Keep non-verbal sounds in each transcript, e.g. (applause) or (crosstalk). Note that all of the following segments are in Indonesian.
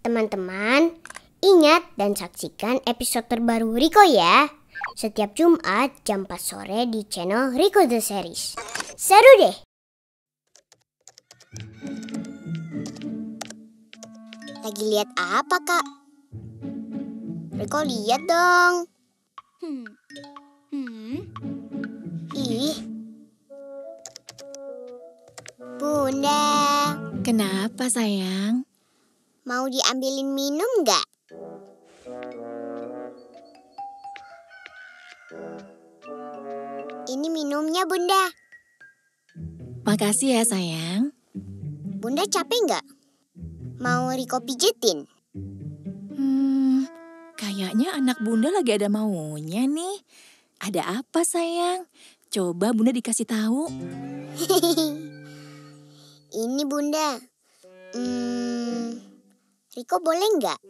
Teman-teman, ingat dan saksikan episode terbaru Riko ya. Setiap Jumat jam 4 sore di channel Riko The Series. Seru deh! Lagi lihat apa, Kak? Riko lihat dong. Hmm. Hmm. Ih. Bunda, Kenapa sayang? Mau diambilin minum nggak? Ini minumnya, Bunda. Makasih ya sayang. Bunda capek nggak? Mau Riko pijetin? Hmm, kayaknya anak bunda lagi ada maunya nih. Ada apa sayang? Coba bunda dikasih tahu. (laughs) Ini Bunda. Hmm, Riko boleh nggak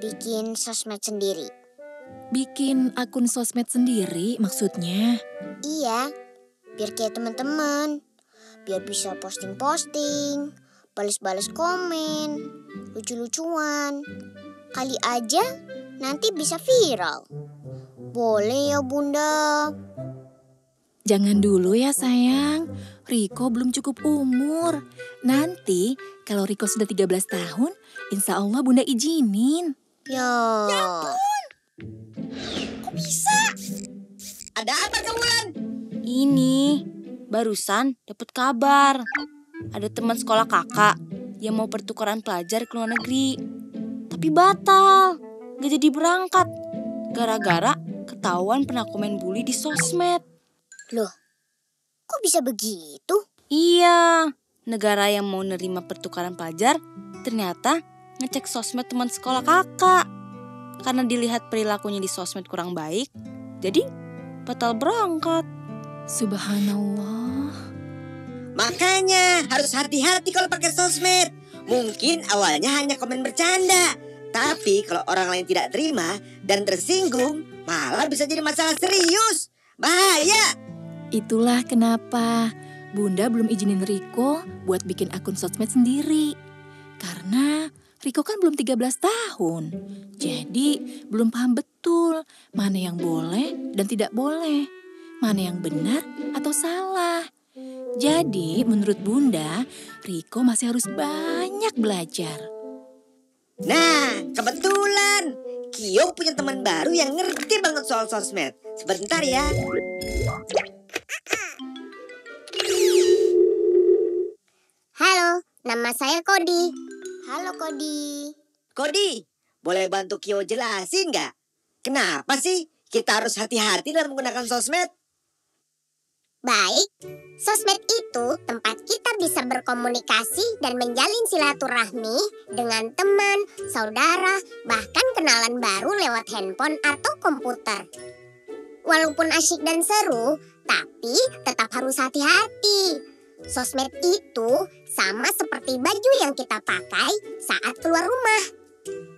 bikin sosmed sendiri? Bikin akun sosmed sendiri maksudnya. Iya, biar kayak teman-teman. Biar bisa posting-posting, balas-balas komen, lucu-lucuan. Kali aja nanti bisa viral. Boleh ya Bunda? Jangan dulu ya sayang. Riko belum cukup umur. Nanti kalau Riko sudah 13 tahun, insya Allah bunda izinin. Ya. Ada apa kawan? Ini barusan dapat kabar. Ada teman sekolah kakak yang mau pertukaran pelajar ke luar negeri. Tapi batal. Gak jadi berangkat. Gara-gara ketahuan pernah komen bully di sosmed. Kok bisa begitu? Iya, negara yang mau nerima pertukaran pelajar ternyata ngecek sosmed teman sekolah kakak. Karena dilihat perilakunya di sosmed kurang baik, jadi batal berangkat. Subhanallah. Makanya harus hati-hati kalau pakai sosmed. Mungkin awalnya hanya komen bercanda. Tapi kalau orang lain tidak terima dan tersinggung, malah bisa jadi masalah serius. Bahaya. Itulah kenapa Bunda belum izinin Riko buat bikin akun sosmed sendiri. Karena Riko kan belum 13 tahun. Jadi belum paham betul mana yang boleh dan tidak boleh. Mana yang benar atau salah. Jadi menurut Bunda, Riko masih harus banyak belajar. Nah, kebetulan Kio punya teman baru yang ngerti banget soal sosmed. Sebentar ya. Nama saya Kodi. Halo Kodi. Kodi, boleh bantu Kio jelasin nggak? Kenapa sih kita harus hati-hati dalam menggunakan sosmed? Baik, sosmed itu tempat kita bisa berkomunikasi dan menjalin silaturahmi dengan teman, saudara, bahkan kenalan baru lewat handphone atau komputer. Walaupun asyik dan seru, tapi tetap harus hati-hati. Sosmed itu sama seperti baju yang kita pakai saat keluar rumah.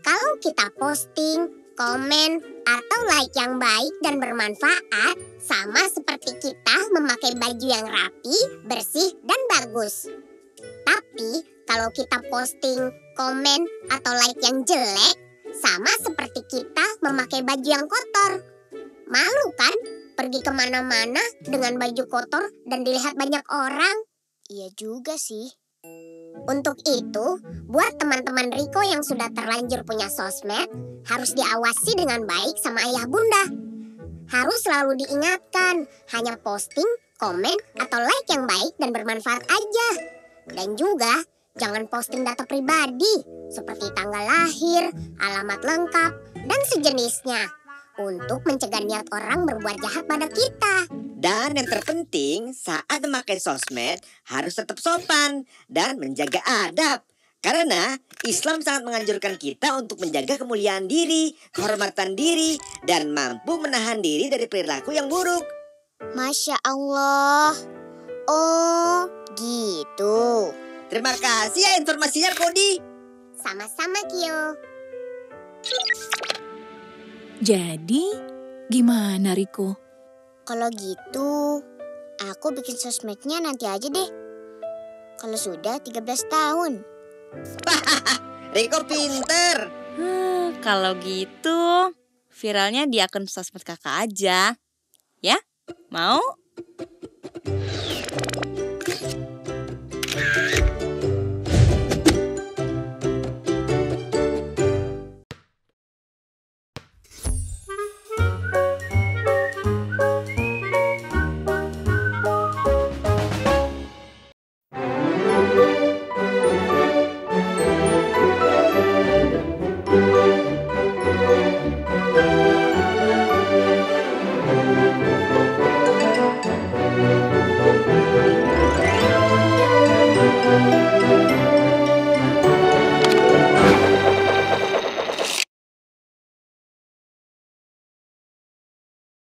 Kalau kita posting, komen, atau like yang baik dan bermanfaat, sama seperti kita memakai baju yang rapi, bersih, dan bagus. Tapi kalau kita posting, komen, atau like yang jelek, sama seperti kita memakai baju yang kotor. Malu kan pergi ke mana-mana dengan baju kotor dan dilihat banyak orang? Iya juga sih. Untuk itu, buat teman-teman Riko yang sudah terlanjur punya sosmed, harus diawasi dengan baik sama ayah bunda. Harus selalu diingatkan, hanya posting, komen, atau like yang baik dan bermanfaat aja. Dan juga, jangan posting data pribadi, seperti tanggal lahir, alamat lengkap, dan sejenisnya. Untuk mencegah niat orang berbuat jahat pada kita. Dan yang terpenting saat memakai sosmed harus tetap sopan dan menjaga adab. Karena Islam sangat menganjurkan kita untuk menjaga kemuliaan diri, kehormatan diri, dan mampu menahan diri dari perilaku yang buruk. Masya Allah. Oh, gitu. Terima kasih ya informasinya Kodi. Sama-sama, Kyo. Jadi, gimana Riko? Kalau gitu, aku bikin sosmednya nanti aja deh. Kalau sudah 13 tahun. (laughs) Riko pinter. Kalau gitu, viralnya di akun sosmed kakak aja. Ya, mau?